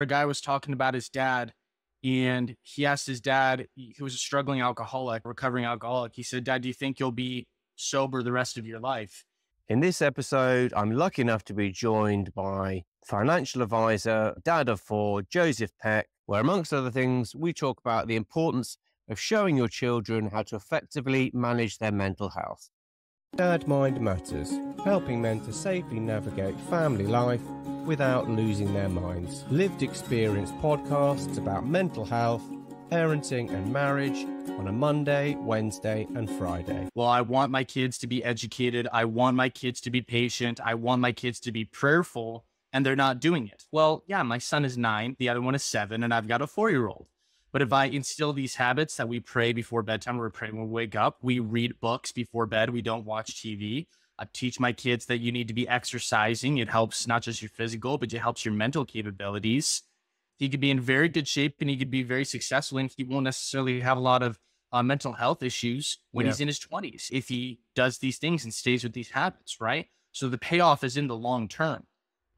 A guy was talking about his dad and he asked his dad, he was a struggling alcoholic, recovering alcoholic. He said, Dad, do you think you'll be sober the rest of your life? In this episode, I'm lucky enough to be joined by financial advisor, dad of four, Joseph Peck, where, amongst other things, we talk about the importance of showing your children how to effectively manage their mental health. Dad Mind Matters, helping men to safely navigate family life without losing their minds. Lived experience podcasts about mental health, parenting, and marriage on a Monday, Wednesday, and Friday. Well, I want my kids to be educated. I want my kids to be patient. I want my kids to be prayerful, and they're not doing it. Well, yeah, my son is nine, the other one is seven, and I've got a four year old. But if I instill these habits that we pray before bedtime, we pray when we wake up, we read books before bed, we don't watch TV, I teach my kids that you need to be exercising. It helps not just your physical, but it helps your mental capabilities. He could be in very good shape and he could be very successful, and he won't necessarily have a lot of uh, mental health issues when yeah. he's in his 20s if he does these things and stays with these habits, right? So the payoff is in the long term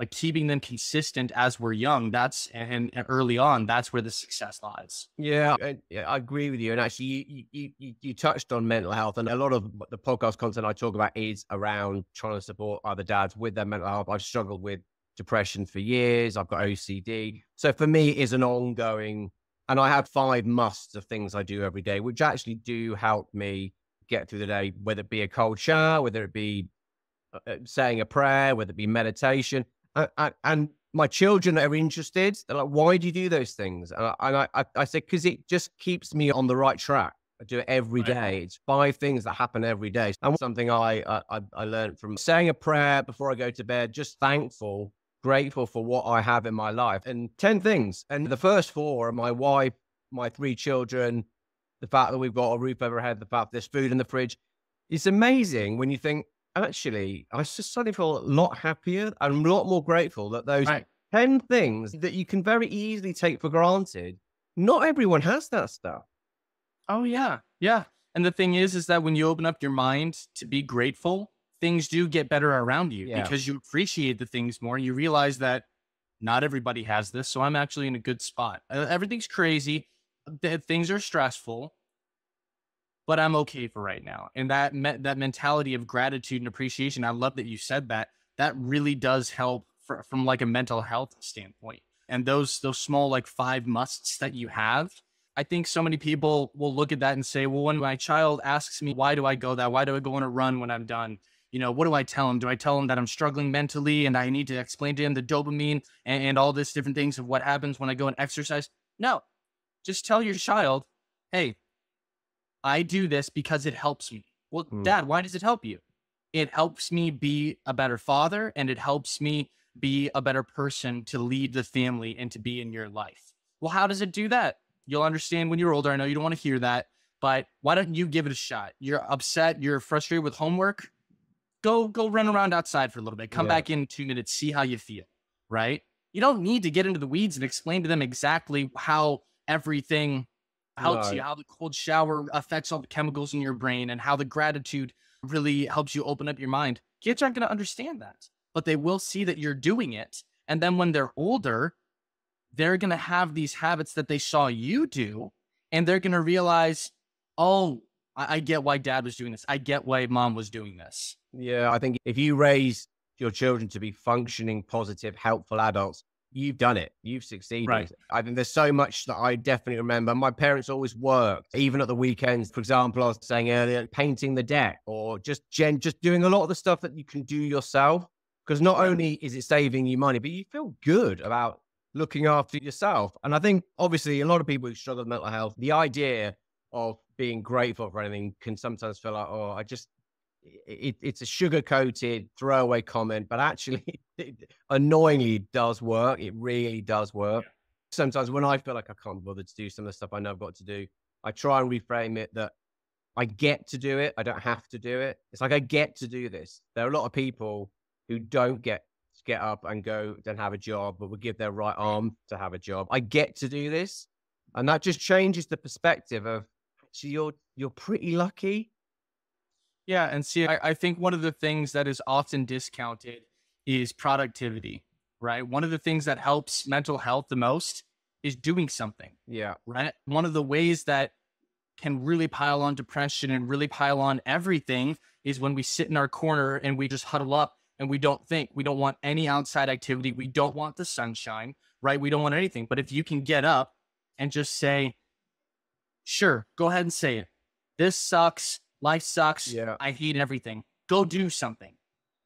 like keeping them consistent as we're young that's and, and early on that's where the success lies. Yeah I, I, agree with you and actually you, you you touched on mental health and a lot of the podcast content i talk about is around trying to support other dads with their mental health. I've struggled with depression for years i've got ocd so for me is an ongoing and i have five musts of things i do every day which actually do help me get through the day whether it be a cold shower whether it be uh, uh saying a prayer whether it be meditation and, and my children are interested. They're like, why do you do those things? And I, I, I said, because it just keeps me on the right track. I do it every right. day. It's five things that happen every day. And something I, I, I learned from saying a prayer before I go to bed, just thankful, grateful for what I have in my life. And 10 things. And the first four are my wife, my three children, the fact that we've got a roof over our head, the fact there's food in the fridge. It's amazing when you think, actually, I just suddenly feel a lot happier and a lot more grateful that those right. 10 things that you can very easily take for granted, not everyone has that stuff. Oh, yeah. Yeah. And the thing is, is that when you open up your mind to be grateful, things do get better around you yeah. because you appreciate the things more. And you realize that not everybody has this. So I'm actually in a good spot. Uh, everything's crazy. Things are stressful but I'm okay for right now. And that me- that mentality of gratitude and appreciation, I love that you said that. That really does help for, from like a mental health standpoint. And those those small like five musts that you have, I think so many people will look at that and say, well, when my child asks me, why do I go that? Why do I go on a run when I'm done? You know, what do I tell him? Do I tell him that I'm struggling mentally and I need to explain to him the dopamine and, and all this different things of what happens when I go and exercise? No, just tell your child, hey, I do this because it helps me. Well, mm. dad, why does it help you? It helps me be a better father and it helps me be a better person to lead the family and to be in your life. Well, how does it do that? You'll understand when you're older. I know you don't want to hear that, but why don't you give it a shot? You're upset, you're frustrated with homework. Go go run around outside for a little bit. Come yeah. back in 2 minutes, see how you feel, right? You don't need to get into the weeds and explain to them exactly how everything helps you, how the cold shower affects all the chemicals in your brain, and how the gratitude really helps you open up your mind. Kids aren't going to understand that, but they will see that you're doing it. And then when they're older, they're going to have these habits that they saw you do, and they're going to realize, oh, I-, I get why dad was doing this. I get why mom was doing this. Yeah, I think if you raise your children to be functioning, positive, helpful adults, you've done it. You've succeeded. Right. I think there's so much that I definitely remember. My parents always worked, even at the weekends. For example, I was saying earlier, painting the deck or just gen, just doing a lot of the stuff that you can do yourself. Because not only is it saving you money, but you feel good about looking after yourself. And I think obviously a lot of people who struggle with mental health, the idea of being grateful for anything can sometimes feel like, oh, I just it, it's a sugar coated throwaway comment, but actually, it annoyingly does work. It really does work. Yeah. Sometimes when I feel like I can't bother to do some of the stuff I know I've got to do, I try and reframe it that I get to do it. I don't have to do it. It's like I get to do this. There are a lot of people who don't get to get up and go and have a job, but would give their right arm to have a job. I get to do this, and that just changes the perspective of actually you're you're pretty lucky yeah, and see, I, I think one of the things that is often discounted is productivity. right? One of the things that helps mental health the most is doing something. Yeah. Right. One of the ways that can really pile on depression and really pile on everything is when we sit in our corner and we just huddle up and we don't think. We don't want any outside activity. We don't want the sunshine, right? We don't want anything. But if you can get up and just say, sure, go ahead and say it. This sucks. Life sucks. Yeah. I hate everything. Go do something.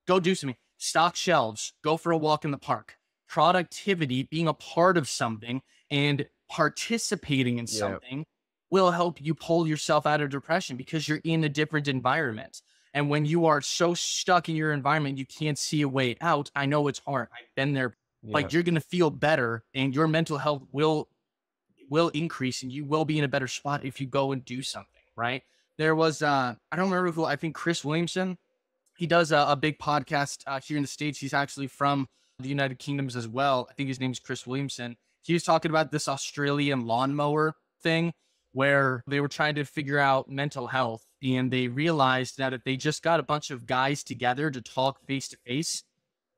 Go do something. Stock shelves. Go for a walk in the park. Productivity, being a part of something and participating in something yeah. will help you pull yourself out of depression because you're in a different environment. And when you are so stuck in your environment, you can't see a way out. I know it's hard. I've been there. Yeah. Like you're going to feel better and your mental health will will increase and you will be in a better spot if you go and do something, right? There was uh I don't remember who I think Chris Williamson. He does a, a big podcast uh, here in the states. He's actually from the United Kingdoms as well. I think his name's Chris Williamson. He was talking about this Australian lawnmower thing where they were trying to figure out mental health and they realized that if they just got a bunch of guys together to talk face to face,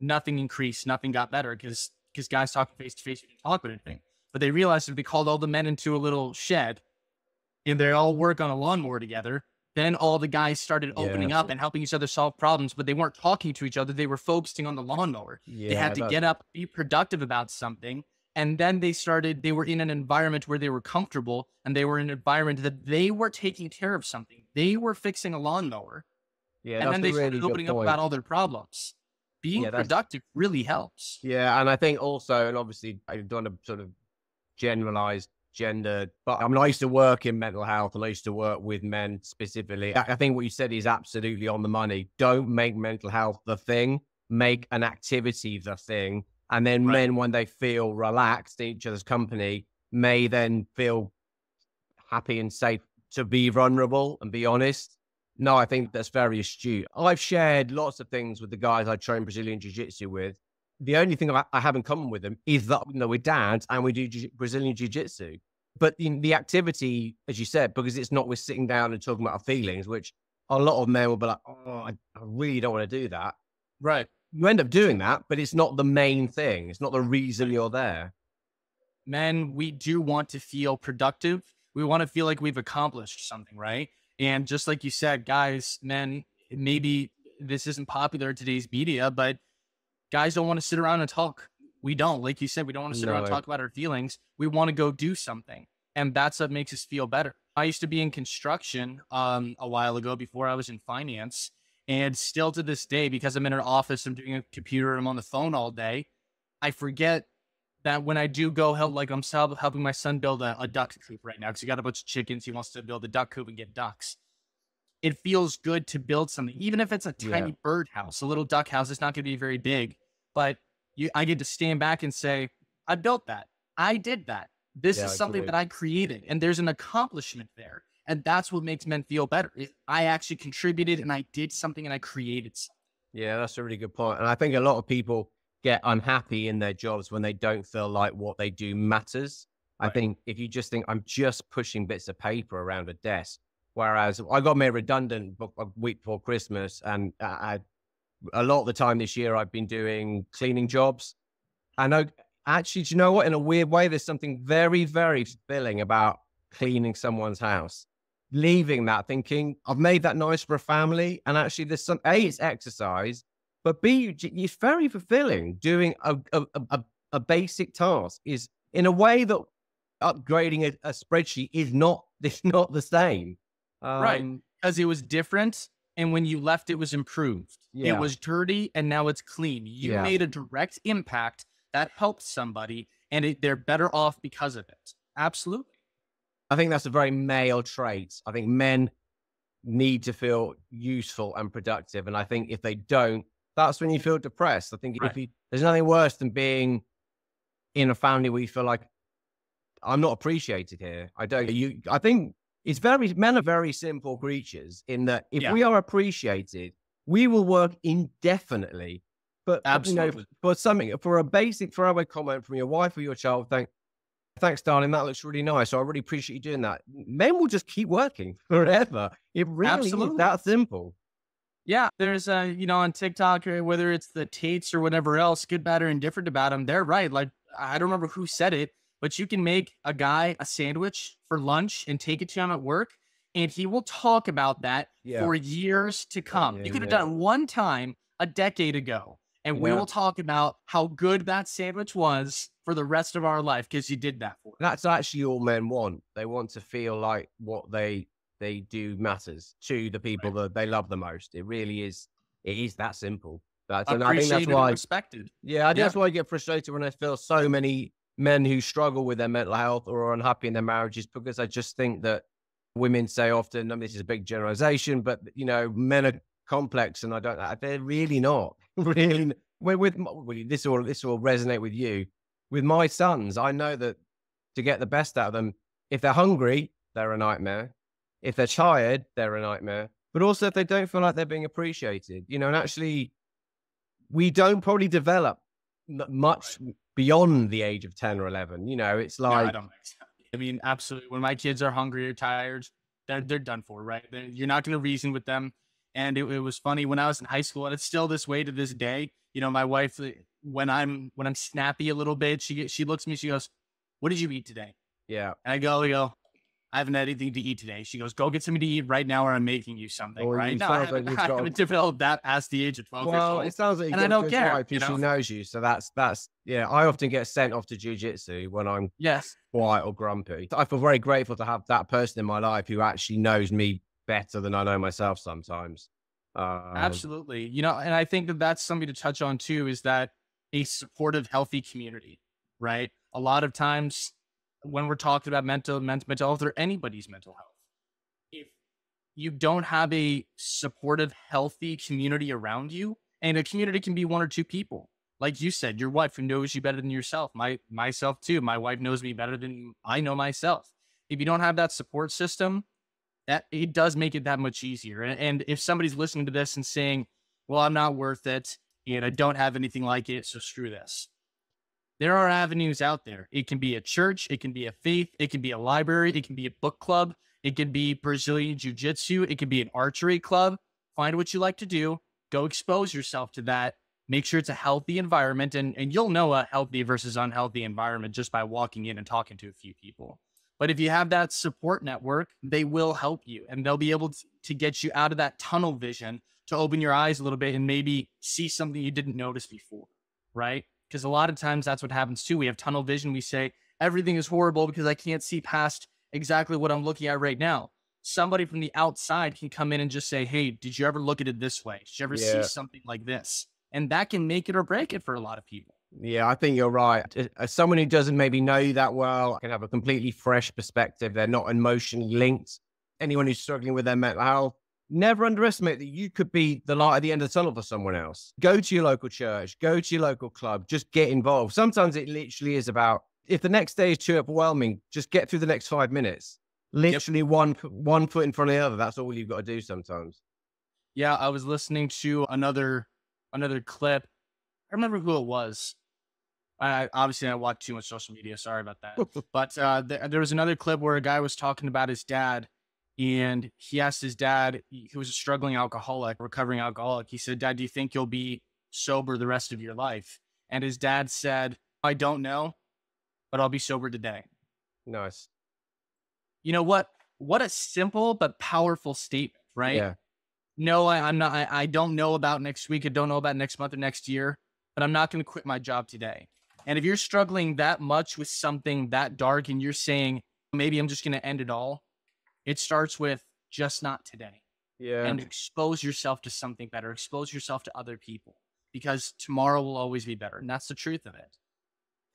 nothing increased, nothing got better because because guys talking face to face, you didn't talk about anything. But they realized if they called all the men into a little shed and they all work on a lawnmower together, then all the guys started opening yeah. up and helping each other solve problems, but they weren't talking to each other. They were focusing on the lawnmower. Yeah, they had to get up, be productive about something, and then they started, they were in an environment where they were comfortable and they were in an environment that they were taking care of something. They were fixing a lawnmower. Yeah. And then they started opening up about all their problems. Being yeah, productive really helps. Yeah. And I think also, and obviously, I don't want to sort of generalize gender, but I mean, I used to work in mental health and I used to work with men specifically. I think what you said is absolutely on the money. Don't make mental health the thing, make an activity the thing and then right. men, when they feel relaxed in each other's company, may then feel happy and safe to be vulnerable and be honest. No, I think that's very astute. I've shared lots of things with the guys I train Brazilian Jiu Jitsu with. The only thing I have in common with them is that you know, we're dads and we do Brazilian Jiu Jitsu. But in the activity, as you said, because it's not we're sitting down and talking about our feelings, which a lot of men will be like, oh, I, I really don't want to do that. Right you end up doing that, but it's not the main thing. It's not the reason you're there. Men, we do want to feel productive. We want to feel like we've accomplished something, right? And just like you said, guys, men, maybe this isn't popular in today's media, but guys don't want to sit around and talk. We don't. Like you said, we don't want to sit no. around and talk about our feelings. We want to go do something. And that's what makes us feel better. I used to be in construction um, a while ago before I was in finance. And still to this day, because I'm in an office, I'm doing a computer, I'm on the phone all day, I forget that when I do go help, like I'm helping my son build a, a duck coop right now because he got a bunch of chickens. He wants to build a duck coop and get ducks. It feels good to build something, even if it's a tiny yeah. bird house, a little duck house. It's not going to be very big, but you, I get to stand back and say, I built that. I did that. This yeah, is something that I created, and there's an accomplishment there. And that's what makes men feel better. I actually contributed and I did something and I created something. Yeah, that's a really good point. And I think a lot of people get unhappy in their jobs when they don't feel like what they do matters. Right. I think if you just think I'm just pushing bits of paper around a desk, whereas I got made redundant a week before Christmas, and uh, I, a lot of the time this year I've been doing cleaning jobs, and I actually, do you know what? In a weird way, there's something very, very fulfilling about cleaning someone's house leaving that thinking I've made that noise for a family, and actually there's some a it's exercise, but b it's very fulfilling doing a a, a, a basic task is in a way that upgrading a, a spreadsheet is not it's not the same, um, right? Because it was different, and when you left, it was improved. Yeah. It was dirty, and now it's clean. You yeah. made a direct impact that helped somebody, and it, they're better off because of it. Absolutely. I think that's a very male trait. I think men need to feel useful and productive. And I think if they don't, that's when you feel depressed. I think right. if you, there's nothing worse than being in a family where you feel like I'm not appreciated here. I don't. You. I think it's very men are very simple creatures in that if yeah. we are appreciated, we will work indefinitely. But Absolutely. you know, for something for a basic throwaway comment from your wife or your child, think Thanks, darling. That looks really nice. I really appreciate you doing that. Men will just keep working forever. It really Absolutely. is that simple. Yeah, there's a you know on TikTok or whether it's the Tates or whatever else, good, bad, or indifferent about them. They're right. Like I don't remember who said it, but you can make a guy a sandwich for lunch and take it to him at work, and he will talk about that yeah. for years to come. Yeah, you could have yeah. done one time a decade ago, and we will talk about how good that sandwich was for the rest of our life because you did that for. us. That's actually all men want. They want to feel like what they they do matters to the people right. that they love the most. It really is. It is that simple. That's, and I think that's why respected. Yeah, I think yeah. that's why I get frustrated when I feel so many men who struggle with their mental health or are unhappy in their marriages because I just think that women say often, I mean, this is a big generalization, but you know, men are complex, and I don't. They're really not. really, with, with this will this will resonate with you. With my sons, I know that to get the best out of them, if they're hungry, they're a nightmare. If they're tired, they're a nightmare. But also if they don't feel like they're being appreciated, you know, and actually, we don't probably develop much beyond the age of 10 or 11. You know, it's like. No, I, I, mean, absolutely. When my kids are hungry or tired, they're, they're done for, right? They're, you're not going to reason with them. And it, it was funny when I was in high school, and it's still this way to this day. You know, my wife, uh, when I'm when I'm snappy a little bit, she she looks at me, she goes, "What did you eat today?" Yeah, and I go, I go, I haven't had anything to eat today. She goes, go get something to eat right now, or I'm making you something. right now, I haven't, like I haven't developed that past the age of twelve. Well, it sounds like and I don't care because you know? she knows you. So that's that's yeah. I often get sent off to jujitsu when I'm yes quiet or grumpy. I feel very grateful to have that person in my life who actually knows me better than I know myself sometimes. Um, Absolutely, you know, and I think that that's something to touch on too. Is that a supportive, healthy community, right? A lot of times when we're talking about mental mental health or anybody's mental health if you don't have a supportive healthy community around you and a community can be one or two people. Like you said your wife who knows you better than yourself. My myself too. My wife knows me better than i know myself. If you don't have that support system that it does make it that much easier. And, and if somebody's listening to this and saying well i'm not worth it and i don't have anything like it so screw this there are avenues out there. It can be a church, it can be a faith, it can be a library, it can be a book club, it can be Brazilian Jiu Jitsu, it can be an archery club. Find what you like to do, go expose yourself to that. Make sure it's a healthy environment, and, and you'll know a healthy versus unhealthy environment just by walking in and talking to a few people. But if you have that support network, they will help you and they'll be able to get you out of that tunnel vision to open your eyes a little bit and maybe see something you didn't notice before, right? Because a lot of times that's what happens too. We have tunnel vision. We say everything is horrible because I can't see past exactly what I'm looking at right now. Somebody from the outside can come in and just say, Hey, did you ever look at it this way? Did you ever yeah. see something like this? And that can make it or break it for a lot of people. Yeah, I think you're right. As someone who doesn't maybe know you that well, can have a completely fresh perspective. They're not emotionally linked. Anyone who's struggling with their mental health, never underestimate that you could be the light at the end of the tunnel for someone else. Go to your local church, go to your local club, just get involved. Sometimes it literally is about if the next day is too overwhelming, just get through the next five minutes. Literally yep. one one foot in front of the other. That's all you've got to do sometimes. Yeah, I was listening to another another clip. I remember who it was. I obviously I watch too much social media. Sorry about that. but uh, th- there was another clip where a guy was talking about his dad and he asked his dad, he was a struggling alcoholic, recovering alcoholic. He said, Dad, do you think you'll be sober the rest of your life? And his dad said, I don't know, but I'll be sober today. Nice. You know what? What a simple but powerful statement, right? Yeah. No, I, am not. I, I don't know about next week. I don't know about next month or next year, but I'm not going to quit my job today. And if you're struggling that much with something that dark and you're saying, maybe I'm just going to end it all, it starts with just not today. Yeah. And expose yourself to something better. Expose yourself to other people because tomorrow will always be better. And that's the truth of it.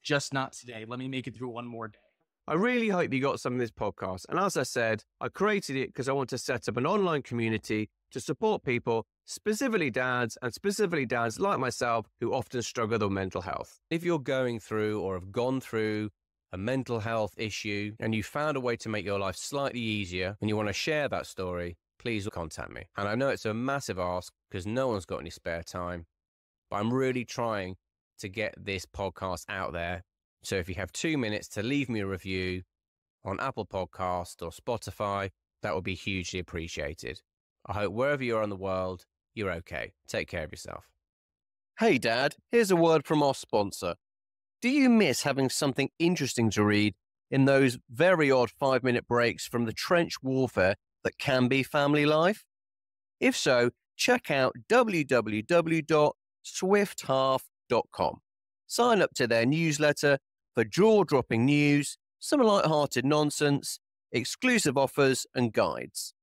Just not today. Let me make it through one more day. I really hope you got some of this podcast. And as I said, I created it because I want to set up an online community to support people, specifically dads, and specifically dads like myself who often struggle with mental health. If you're going through or have gone through a mental health issue, and you found a way to make your life slightly easier and you want to share that story, please contact me. And I know it's a massive ask because no one's got any spare time, but I'm really trying to get this podcast out there. So if you have two minutes to leave me a review on Apple Podcast or Spotify, that would be hugely appreciated. I hope wherever you are in the world, you're okay. Take care of yourself. Hey, Dad, here's a word from our sponsor. Do you miss having something interesting to read in those very odd five minute breaks from the trench warfare that can be family life? If so, check out www.swifthalf.com. Sign up to their newsletter for jaw dropping news, some light-hearted nonsense, exclusive offers, and guides.